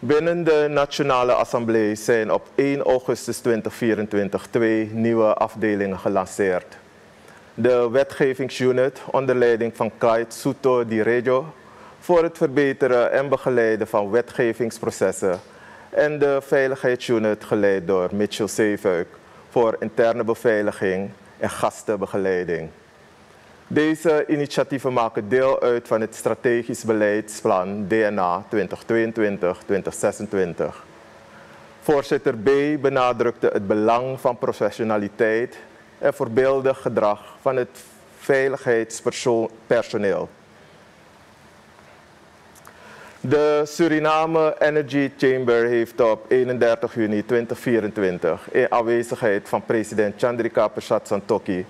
Binnen de Nationale Assemblée zijn op 1 augustus 2024 twee nieuwe afdelingen gelanceerd. De wetgevingsunit onder leiding van Kait Suto Di Reggio voor het verbeteren en begeleiden van wetgevingsprocessen en de veiligheidsunit geleid door Mitchell Zeefuik voor interne beveiliging en gastenbegeleiding. Deze initiatieven maken deel uit van het strategisch beleidsplan DNA 2022-2026. Voorzitter B benadrukte het belang van professionaliteit en voorbeeldig gedrag van het veiligheidspersoneel. De Suriname Energy Chamber heeft op 31 juni 2024 in aanwezigheid van president Chandrika Persat Santokhi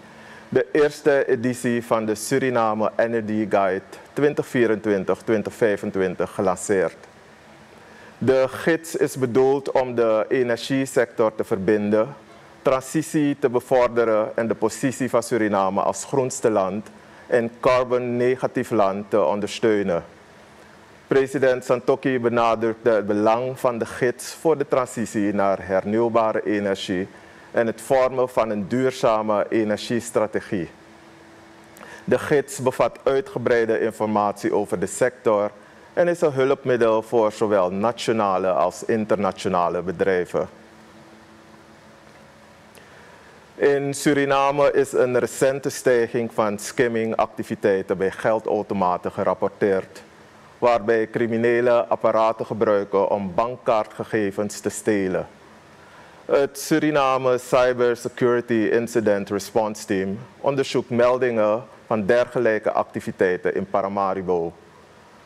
de eerste editie van de Suriname Energy Guide 2024-2025 gelanceerd. De gids is bedoeld om de energiesector te verbinden, transitie te bevorderen en de positie van Suriname als groenste land en carbon-negatief land te ondersteunen. President Santokhi benadrukte het belang van de gids voor de transitie naar hernieuwbare energie en het vormen van een duurzame energiestrategie. De gids bevat uitgebreide informatie over de sector en is een hulpmiddel voor zowel nationale als internationale bedrijven. In Suriname is een recente stijging van skimmingactiviteiten bij geldautomaten gerapporteerd, waarbij criminelen apparaten gebruiken om bankkaartgegevens te stelen. Het Suriname Cybersecurity Incident Response Team onderzoekt meldingen van dergelijke activiteiten in Paramaribo.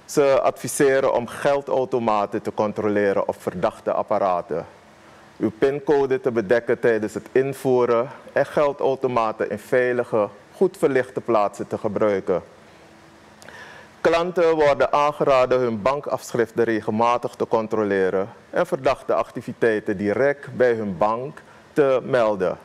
Ze adviseren om geldautomaten te controleren op verdachte apparaten. Uw pincode te bedekken tijdens het invoeren en geldautomaten in veilige, goed verlichte plaatsen te gebruiken. Klanten worden aangeraden hun bankafschriften regelmatig te controleren en verdachte activiteiten direct bij hun bank te melden.